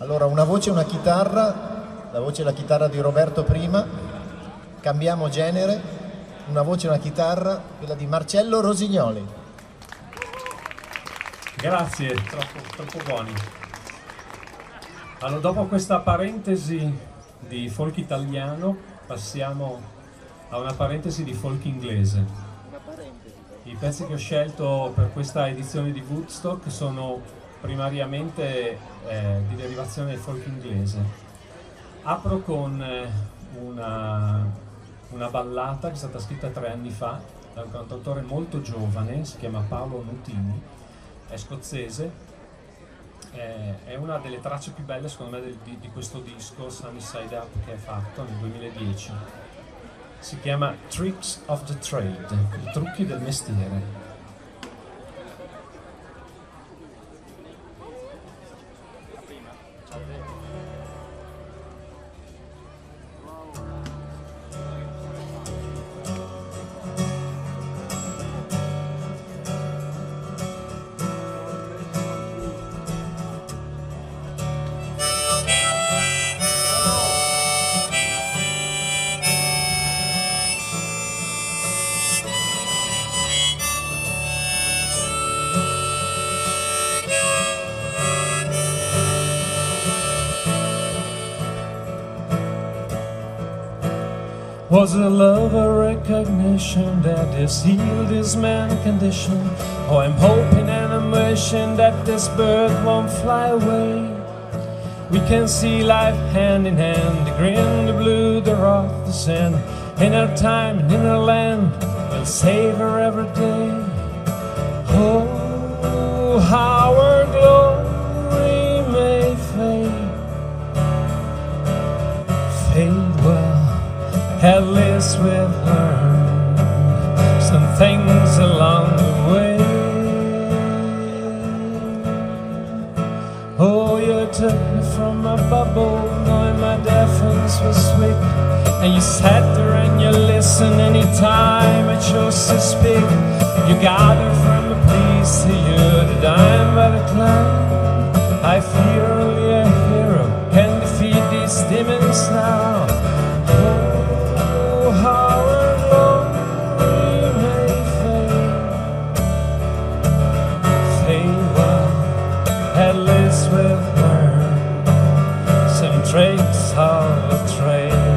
Allora, una voce e una chitarra, la voce e la chitarra di Roberto prima, cambiamo genere, una voce e una chitarra, quella di Marcello Rosignoli. Grazie, troppo, troppo buoni. Allora, dopo questa parentesi di folk italiano, passiamo a una parentesi di folk inglese. I pezzi che ho scelto per questa edizione di Woodstock sono primariamente eh, di derivazione folk inglese. Apro con eh, una, una ballata che è stata scritta tre anni fa da un cantautore molto giovane, si chiama Paolo Nutini, è scozzese, eh, è una delle tracce più belle secondo me di, di, questo disco Sunny Side Up che è fatto nel 2010. Si chiama Tricks of the Trade, i trucchi del mestiere. Was a love or recognition that has healed this man condition? Oh, I'm hoping and I'm wishing that this bird won't fly away. We can see life hand in hand, the green, the blue, the rough, the sand. In our time and in our land, we'll savor every day. Oh, how our glory At least we've learned some things along the way. Oh, you took me from my bubble, knowing my defense was weak. And you sat there and you listened anytime I chose to speak. You gathered from a place to you that I'm a train.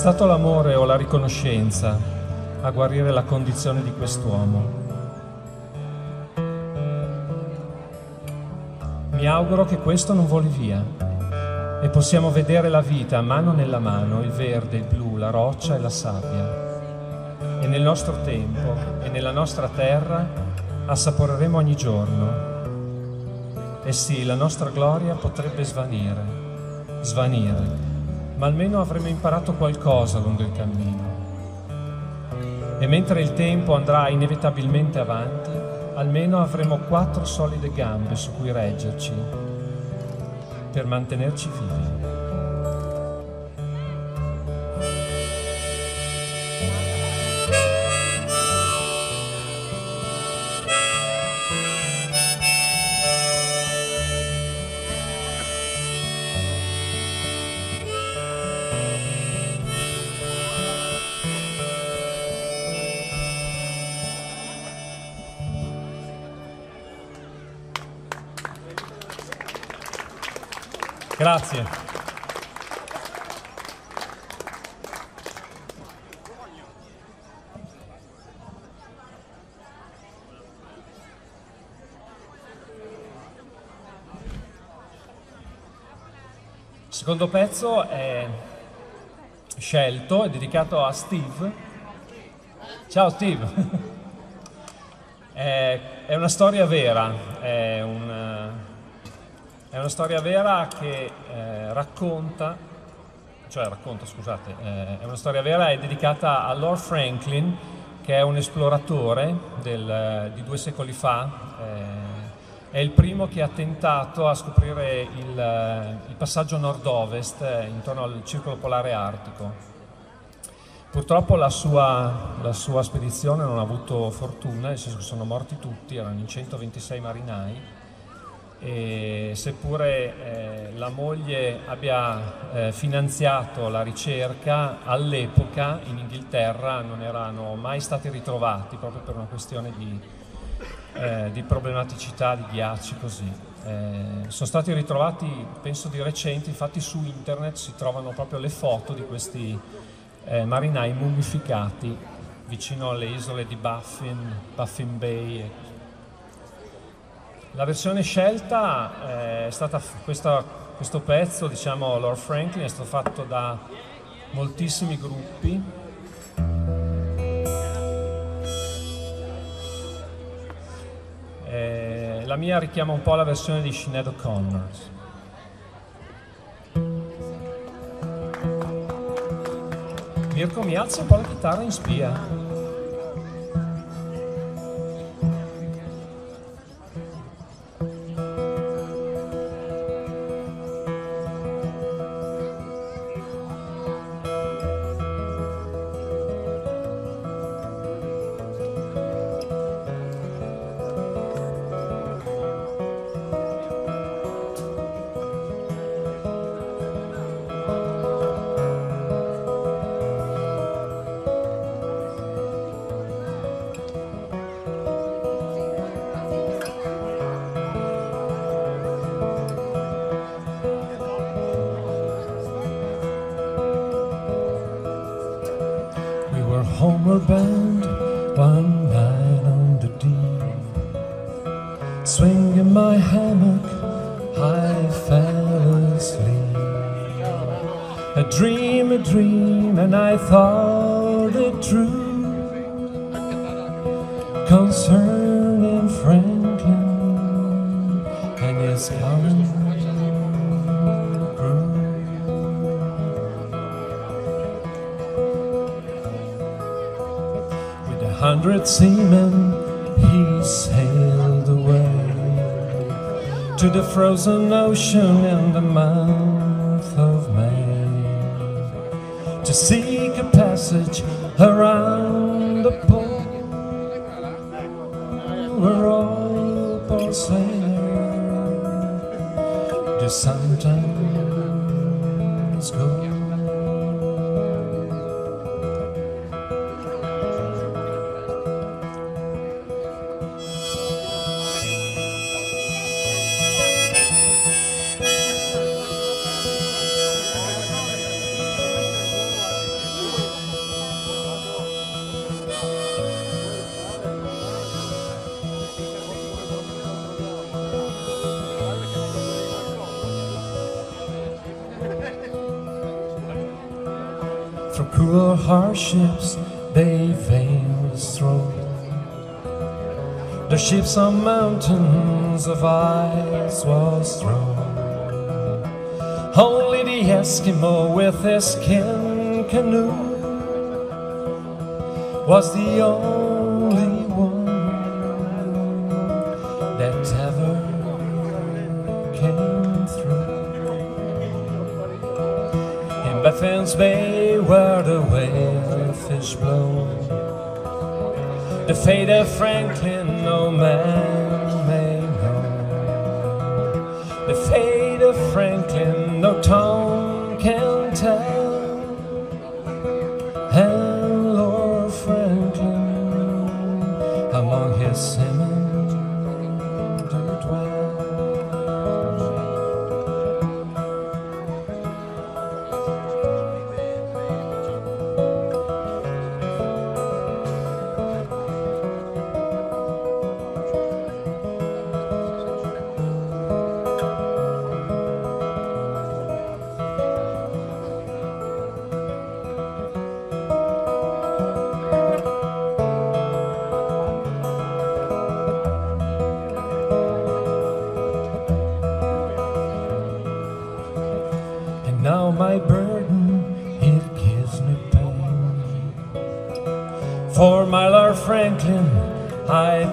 Stato l'amore o la riconoscenza a guarire la condizione di quest'uomo. Mi auguro che questo non voli via e possiamo vedere la vita mano nella mano, il verde, il blu, la roccia e la sabbia. E nel nostro tempo e nella nostra terra assaporeremo ogni giorno. E sì, la nostra gloria potrebbe svanire, svanire, ma almeno avremo imparato qualcosa lungo il cammino. E mentre il tempo andrà inevitabilmente avanti, almeno avremo quattro solide gambe su cui reggerci per mantenerci vivi. Grazie. Il secondo pezzo è scelto, è dedicato a Steve. Ciao Steve! è, una storia vera, è, un, è, una storia vera che eh, racconta, cioè racconta, scusate, eh, è una storia vera, è dedicata a Lord Franklin, che è un esploratore del, di due secoli fa. Eh, è il primo che ha tentato a scoprire il, il passaggio nord-ovest eh, intorno al circolo polare artico. Purtroppo la sua, la sua, spedizione non ha avuto fortuna, nel senso che sono morti tutti, erano in 126 marinai e seppure eh, la moglie abbia eh, finanziato la ricerca, all'epoca in Inghilterra non erano mai stati ritrovati proprio per una questione di eh, di problematicità di ghiacci così. Eh, sono stati ritrovati, penso di recente, infatti su internet si trovano proprio le foto di questi eh, marinai mummificati vicino alle isole di Baffin, Baffin Bay. La versione scelta eh, è stata questa, questo pezzo, diciamo Lord Franklin, è stato fatto da moltissimi gruppi Eh, la mia richiama un po' la versione di Sinead O'Connor. Mirko mi alza un po' la chitarra in spia. Dream, a dream, and I thought it true concerning Franklin and his coming. hundred seamen he sailed away to the frozen ocean and the month to seek a passage around hardships they veil his throat. The ships on mountains of ice was thrown. Only the Eskimo with his skin canoe was the only Baffin's Bay where the whalefish blow The fate of Franklin no man may know. The fate of Franklin no tongue can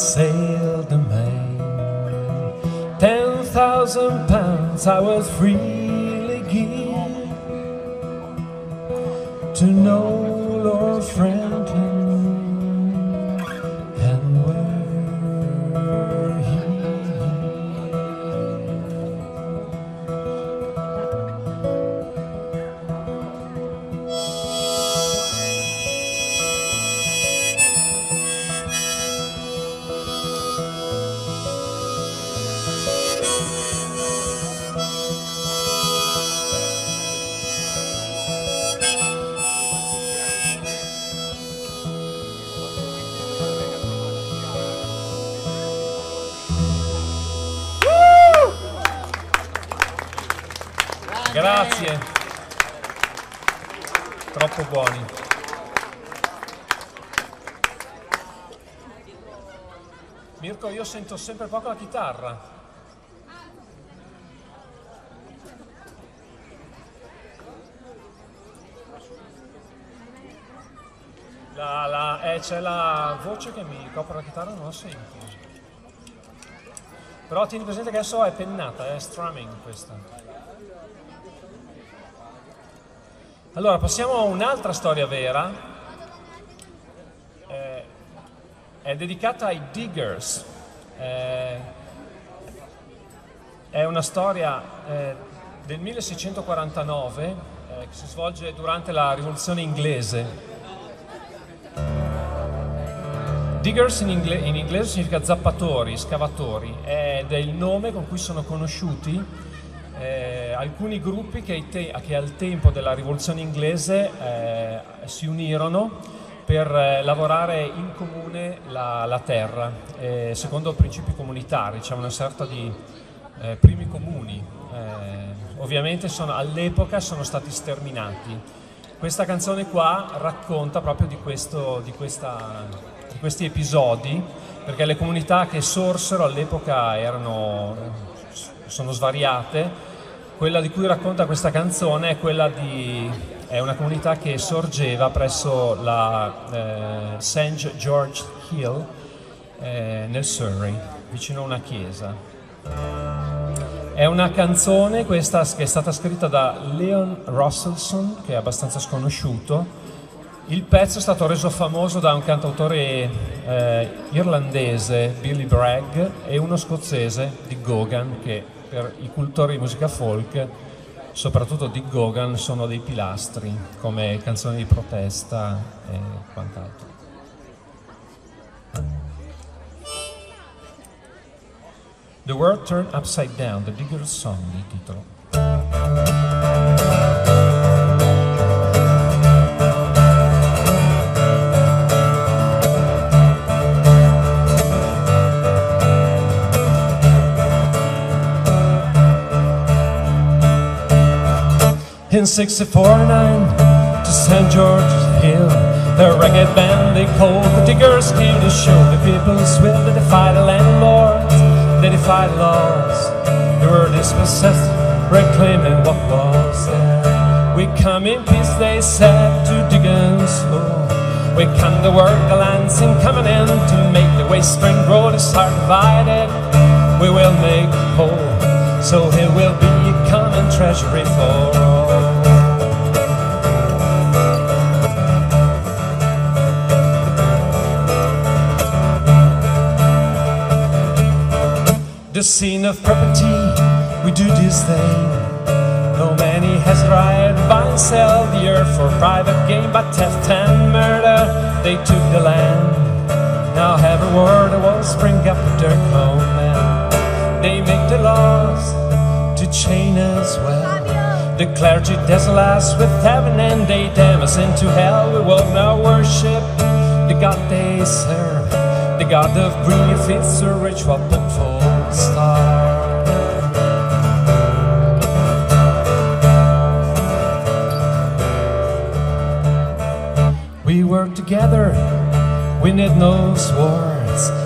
I'd the main. Ten thousand pounds I was freely give to know Grazie. Troppo buoni. Mirko, io sento sempre poco la chitarra. Eh, c'è la voce che mi copre la chitarra, non la sento. Però tieni presente che adesso è pennata, è strumming questa. Allora, passiamo a un'altra storia vera. Eh, è dedicata ai Diggers. Eh, è una storia eh, del 1649 eh, che si svolge durante la rivoluzione inglese. Diggers in, ingle- in inglese significa zappatori, scavatori, ed è il nome con cui sono conosciuti eh, alcuni gruppi che, che al tempo della rivoluzione inglese eh, si unirono per eh, lavorare in comune la, la terra, eh, secondo principi comunitari, c'è una sorta di eh, primi comuni. Eh, ovviamente all'epoca sono stati sterminati. Questa canzone qua racconta proprio di, questo, di, questa, di questi episodi, perché le comunità che sorsero all'epoca erano, sono svariate. Quella di cui racconta questa canzone è quella di è una comunità che sorgeva presso la eh, St. George Hill eh, nel Surrey, vicino a una chiesa. È una canzone questa che è stata scritta da Leon Russellson, che è abbastanza sconosciuto. Il pezzo è stato reso famoso da un cantautore eh, irlandese, Billy Bragg, e uno scozzese, Dick Gogan, che per i cultori di musica folk, soprattutto Dick Gogan, sono dei pilastri come canzoni di protesta e quant'altro. The World Turned Upside Down, The Digger's Song, il titolo. In 64-9 to St. George's Hill, the ragged band they called the diggers came to show the people's will to defy the landlords, they defied laws. They were dispossessed, reclaiming what was there. We come in peace, they said, to dig and slow. We come to work the lands in coming in to make the wasteland grow, the start divided. We will make whole, so it will be a common treasury for all. The scene of property, we do this thing. No man he has tried buy and sell the earth for private gain, but theft and murder, they took the land. Now every word will spring up a dirt home chain us well. The clergy dazzle us with heaven and they damn us into hell. We will now worship the God they serve. The God of green fits a ritual book full star. We work together, we need no swords.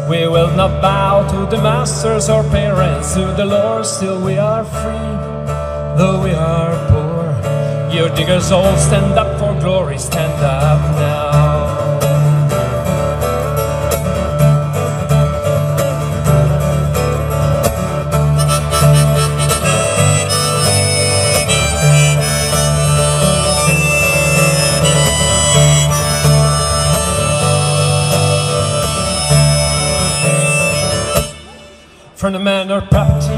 We will not bow to the masters or parents, to the Lord, still we are free, though we are poor. You diggers all stand up for glory, stand up now. From the manor property,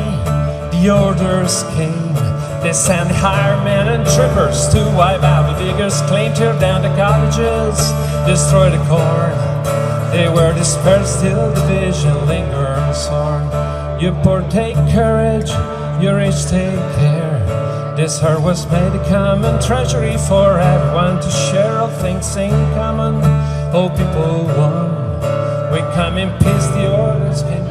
the orders came. They sent hired men and trippers to wipe out the diggers' claim, tear down the cottages, destroy the corn. They were dispersed till the vision lingers on. You poor take courage, you rich take care. This earth was made a common treasury for everyone to share all things in common. All people one. We come in peace, the orders came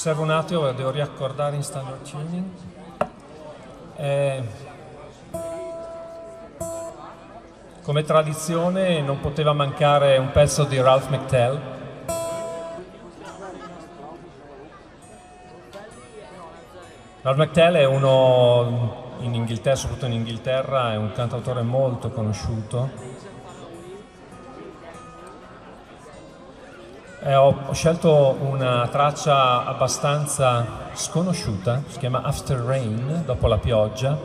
Osservo un attimo, devo riaccordare in standard tuning. Eh, come tradizione non poteva mancare un pezzo di Ralph McTell. Ralph McTell è uno in Inghilterra, soprattutto in Inghilterra, è un cantautore molto conosciuto. Eh, ho, ho scelto una traccia abbastanza sconosciuta, si chiama After Rain, dopo la pioggia.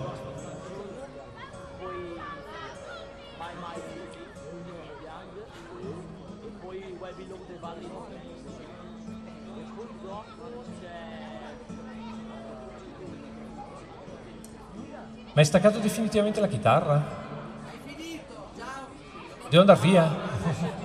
Ma hai staccato definitivamente la chitarra? Devo andare via?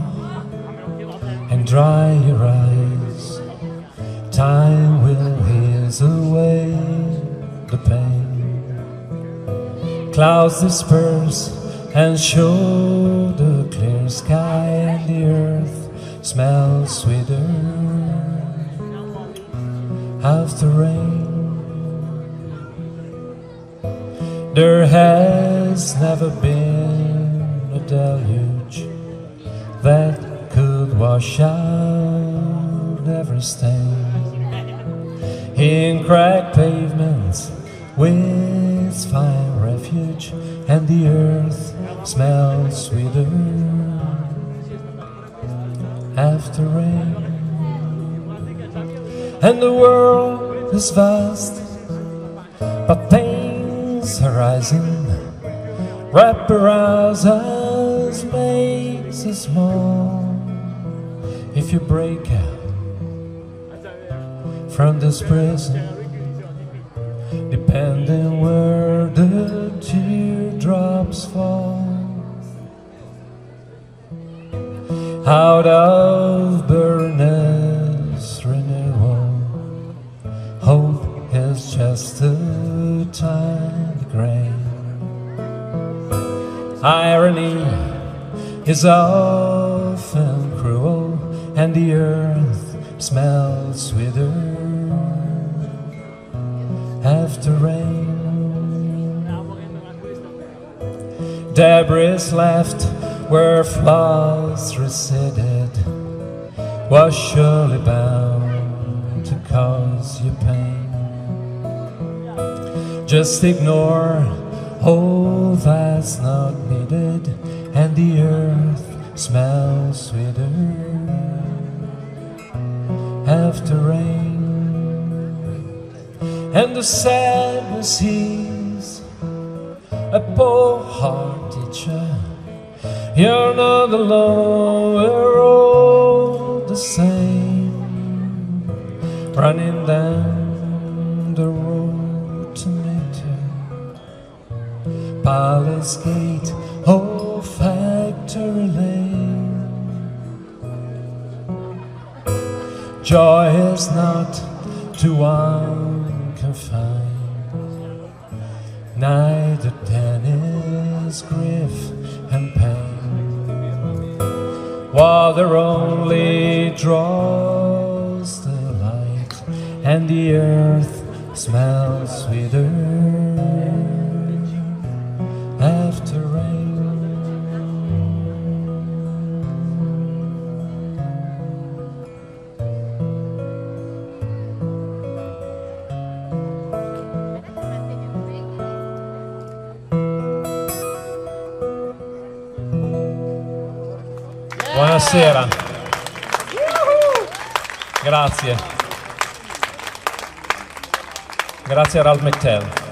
dry your eyes. Time will ease away the pain. Clouds disperse and show the clear sky and the earth smells sweeter after rain. There has never been in cracked pavements with fine refuge, and the earth smells sweeter after rain. And the world is vast, but pain's horizon wrap around us makes us small. If you break out from this prison Depending where the teardrops fall. Out of Burnet's renewal Hope is just a tiny grain. Irony is often cruel And the earth smells with Left where flaws receded was surely bound to cause you pain. Just ignore all that's not needed, and the earth smells sweeter after rain. And the sadness he's a poor heart teacher. You're not alone, we're all the same. Running down the road to meet you. Palace Gate, oh Factory Lane. Joy is not to one There only draws the light, and the earth smells sweeter Buonasera. Grazie. Grazie a Ralph McTell.